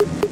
you